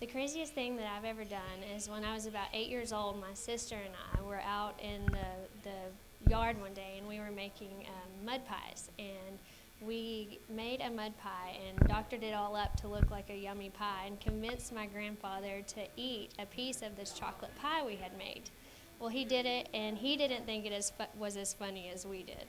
The craziest thing that I've ever done is when I was about eight years old, my sister and I were out in the, the yard one day and we were making um, mud pies. And we made a mud pie and doctored it all up to look like a yummy pie and convinced my grandfather to eat a piece of this chocolate pie we had made. Well, he did it and he didn't think it as was as funny as we did.